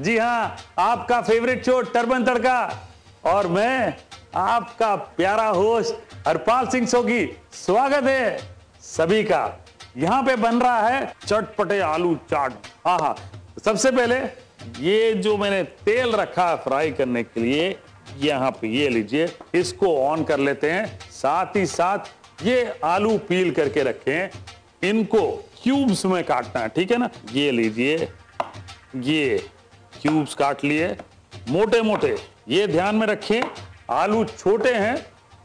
जी हाँ आपका favourite show turban तड़का और मैं, आपका प्यारा होस्ट हरपाल सिंह सोगी, स्वागत है सभी का। यहाँ पे बन रहा है चटपटे आलू चाट। हाँ हाँ सबसे पहले ये जो मैंने तेल रखा है फ्राई करने के लिए, यहाँ पे ये लीजिए, इसको ऑन कर लेते हैं। साथ ही साथ ये आलू पील करके रखे। हैं इनको क्यूब्स में काटना है, ठीक है ना? ये लीजिए, ये क्यूब्स काट लिए। मोटे मोटे ये ध्यान में रखें आलू छोटे हैं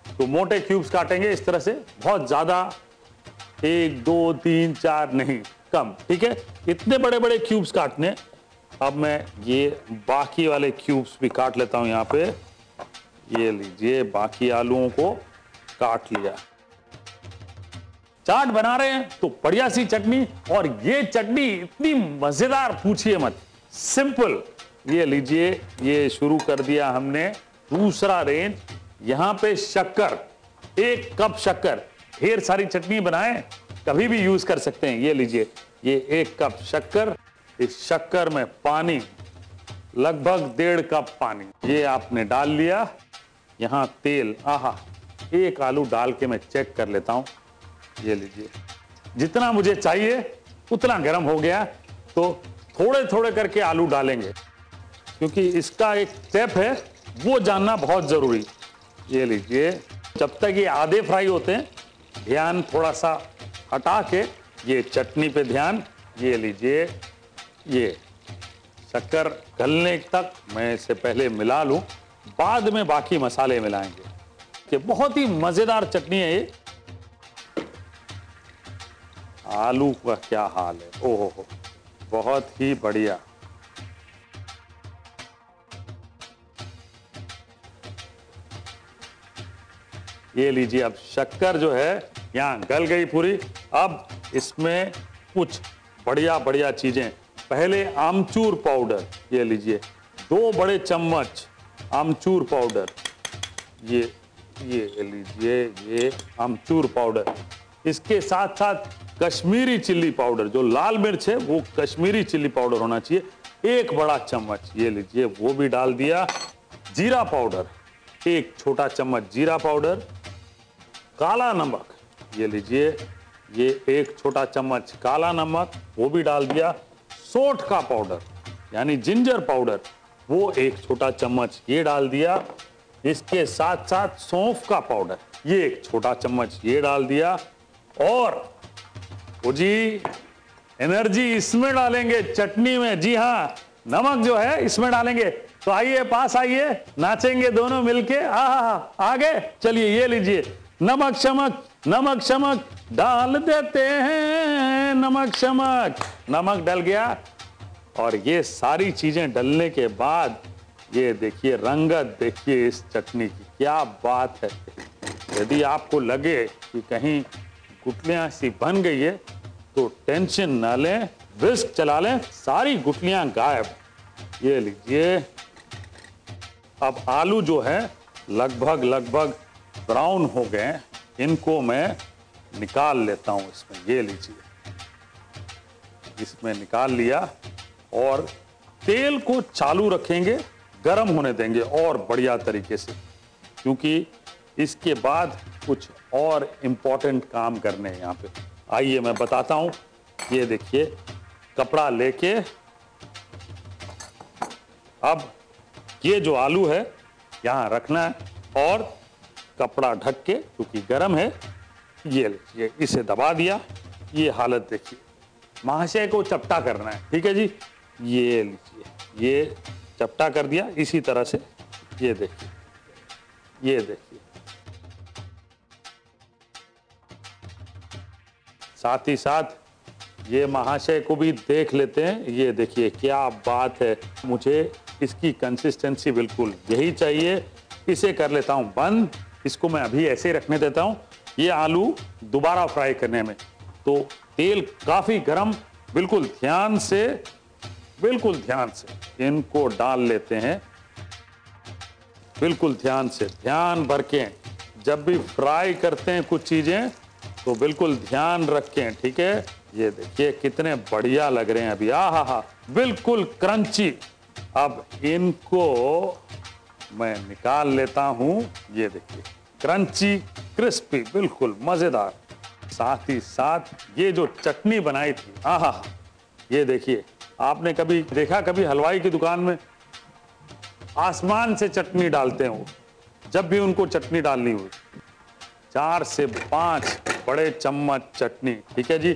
तो मोटे क्यूब्स काटेंगे इस तरह से। बहुत ज़्यादा, एक, दो, तीन, चार नहीं, कम, ठीक है? इतने बड़े बड़े क्यूब्स काटने। अब मैं ये बाकी वाले क्यूब्स भी काट लेता हूँ यहाँ पे। ये लीजिए, बाकी आलूओं को काट लिया। चाट बना रहे हैं तो बढ़िया सी चटनी, और ये चटनी इतनी मज़ेदार, पूछिए मत। सिंपल, ये लीजिए, ये शुरू कर दिया हमने। दूसरा रेंज, यहाँ पे शक्कर, एक कप शक्कर। ढेर सारी चटनी बनाए, कभी भी यूज़ कर सकते हैं। ये लीजिए, ये एक कप शक्कर, इस शक्कर में पानी, लगभग डेढ़ कप पानी। ये आपने डाल लिया, यहाँ तेल, आहा, एक आलू डाल के मैं चेक कर लेता हूँ। ये लीजिए, जितना मुझे चाहिए, उतना गर्म हो गया तो थोड़े थोड़े करके आलू डालेंगे, क्योंकि इसका एक स्टेप है, वो जानना बहुत ज़रूरी। ये लीजिए, जब तक ये आधे फ्राई होते हैं, ध्यान थोड़ा सा हटा के, ये चटनी पे ध्यान, ये लीजिए, ये शक्कर गलने तक मैं इसे पहले मिला लूँ, बाद में बाकी मसाले मिलाएँगे। ये बहुत ही मज़ेदार चटनी है ये। आलू का क्या हाल है? ओहो हो। बहुत ही बढ़िया। ये लीजिए अब शक्कर जो है, यहाँ गल गई पूरी। अब इसमें कुछ बढ़िया बढ़िया चीज़ें। पहले आमचूर पाउडर, ये लीजिए। दो बड़े चम्मच आमचूर पाउडर। ये ये लीजिए, ये आमचूर पाउडर। इसके साथ साथ कश्मीरी चिल्ली पाउडर, जो लाल मिर्च है, वो कश्मीरी चिल्ली पाउडर होना चाहिए। एक बड़ा चम्मच, ये लीजिए, वो भी डाल दिया। जीरा पाउडर, एक छोटा चम्मच जीरा पाउडर। काला नमक, ये लीजिए, ये एक छोटा चम्मच काला नमक, वो भी डाल दिया। सोठ का पाउडर, यानी जिंजर पाउडर, वो एक छोटा चम्मच, ये डाल दिया। इसके साथ साथ सौंफ का पाउडर, ये एक छोटा चम्मच, ये डाल दिया। और वो जी एनर्जी इसमें डालेंगे, चटनी में। जी हाँ नमक जो है इसमें डालेंगे। तो आइए, पास आइए, नाचेंगे दोनों मिलके। आ आगे, चलिए, ये लीजिए। नमक, शमक नमक, शमक, डाल देते हैं नमक, शमक। नमक डल गया। और ये सारी चीज़ें डलने के बाद, ये देखिए, रंगत देखिए इस चटनी की, क्या बात है। यदि आपको लगे कि कहीं गुटलियाँ सी बन गई है तो टेंशन ना लें विस्क चला लें, सारी गुटलियाँ गायब। ये लीजिए, अब आलू जो है, लगभग लगभग ब्राउन हो गए इनको मैं निकाल लेता हूँ इसमें, ये लीजिए। इसमें निकाल लिया, और तेल को चालू रखेंगे, गर्म होने देंगे, और बढ़िया तरीके से, क्योंकि इसके बाद कुछ और इम्पोर्टेंट काम करने हैं यहाँ पे। आइए मैं बताता हूँ। ये देखिए, कपड़ा लेके। अब ये जो आलू है, यहाँ रखना है और कपड़ा ढक के, क्योंकि गर्म है, ये लीजिए इसे दबा दिया। ये हालत देखिए, महाशय को चपटा करना है, ठीक है जी? ये लीजिए, ये चपटा कर दिया, इसी तरह से, ये देखिए ये देखिए। साथ ही साथ ये महाशय को भी देख लेते हैं। ये देखिए, क्या बात है। मुझे इसकी कंसिस्टेंसी बिल्कुल यही चाहिए। इसे कर लेता हूँ। बंद। इसको मैं अभी ऐसे ही रखने देता हूँ। ये आलू दोबारा फ्राई करने में। तो तेल काफ़ी गर्म। बिल्कुल ध्यान से, बिल्कुल ध्यान से इनको डाल लेते हैं। बिल्कुल ध्यान से, ध्यान भर के जब भी फ्राई करते हैं कुछ चीज़ें तो बिल्कुल ध्यान रखें, ठीक है? ये देखिए, कितने बढ़िया लग रहे हैं अभी। आ हा हा बिल्कुल क्रंची। अब इनको मैं निकाल लेता हूँ। ये देखिए, क्रंची, क्रिस्पी, बिल्कुल मज़ेदार। साथ ही साथ ये जो चटनी बनाई थी आहा ये देखिए, आपने कभी देखा, कभी हलवाई की दुकान में? आसमान से चटनी डालते हैं वो, जब भी उनको चटनी डालनी हुई। चार से पाँच बड़े चम्मच चटनी, ठीक है जी?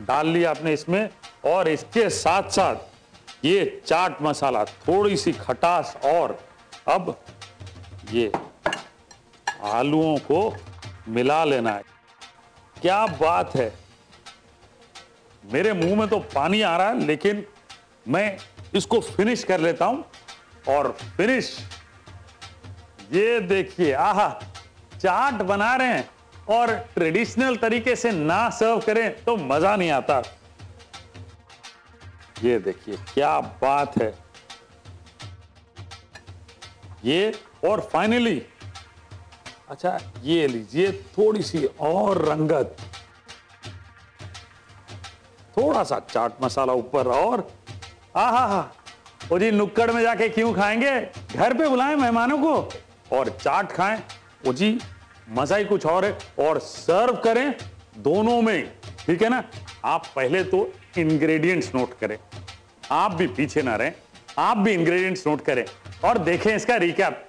डाल लिया आपने इसमें और इसके साथ साथ ये चाट मसाला थोड़ी सी खटास और अब ये आलूओं को मिला लेना है। क्या बात है! मेरे मुँह में तो पानी आ रहा है, लेकिन मैं इसको फिनिश कर लेता हूँ और फिनिश ये देखिए, आहा! चाट बना रहे हैं। और ट्रेडिशनल तरीके से ना सर्व करें तो मज़ा नहीं आता। ये देखिए, क्या बात है। ये और फाइनली अच्छा ये लीजिए थोड़ी सी और रंगत। थोड़ा सा चाट मसाला ऊपर और आहा हा वो जी नुक्कड़ में जाके क्यों खाएँगे? घर पे बुलाएँ मेहमानों को और चाट खाएँ। वो जी मज़ा ही कुछ और है। और सर्व करें दोनों में, ठीक है ना? आप पहले तो इंग्रेडिएंट्स नोट करें। आप भी पीछे ना रहें। आप भी इंग्रेडिएंट्स नोट करें। और देखें इसका रिकैप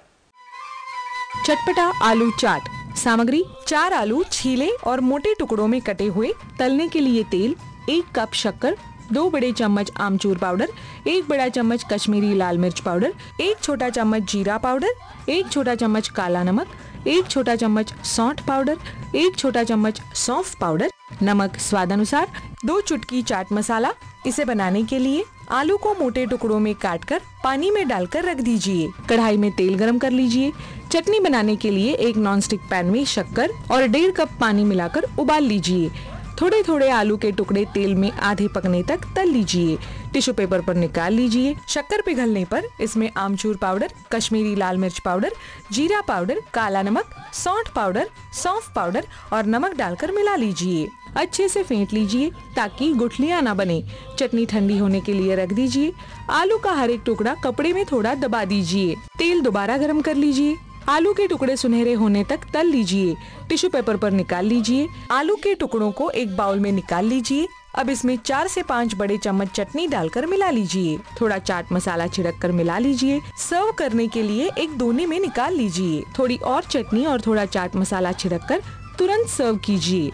चटपटा आलू चाट। सामग्री, चार आलू छीले और मोटे टुकड़ों में कटे हुए तलने के लिए तेल, एक कप शक्कर, दो बड़े चम्मच आमचूर पाउडर, एक बड़ा चम्मच कश्मीरी लाल मिर्च पाउडर, एक छोटा चम्मच जीरा पाउडर, एक छोटा चम्मच काला नमक एक छोटा चम्मच सौंठ पाउडर एक छोटा चम्मच सौंफ पाउडर नमक स्वाद अनुसार दो चुटकी चाट मसाला, इसे बनाने के लिए आलू को मोटे टुकड़ों में काट कर पानी में डालकर रख दीजिए। कढ़ाई में तेल गरम कर लीजिए। चटनी बनाने के लिए एक नॉनस्टिक पैन में शक्कर और डेढ़ कप पानी मिलाकर उबाल लीजिए। थोड़े थोड़े आलू के टुकड़े तेल में आधे पकने तक तल लीजिए। टिश्यू पेपर पर निकाल लीजिए। शक्कर पिघलने पर इसमें आमचूर पाउडर, कश्मीरी लाल मिर्च पाउडर, जीरा पाउडर, काला नमक, सौंठ पाउडर, सौंफ पाउडर और नमक डालकर मिला लीजिए। अच्छे से फेंट लीजिए ताकि गुठलियाँ ना बने। चटनी ठंडी होने के लिए रख दीजिए। आलू का हर एक टुकड़ा कपड़े में थोड़ा दबा दीजिए। तेल दोबारा गर्म कर लीजिए। आलू के टुकड़े सुनहरे होने तक तल लीजिए। टिश्यू पेपर पर निकाल लीजिए। आलू के टुकड़ों को एक बाउल में निकाल लीजिए। अब इसमें चार से पाँच बड़े चम्मच चटनी डालकर मिला लीजिए। थोड़ा चाट मसाला छिड़क कर मिला लीजिए। सर्व करने के लिए एक दोने में निकाल लीजिए। थोड़ी और चटनी और थोड़ा चाट मसाला छिड़क कर तुरंत सर्व कीजिए।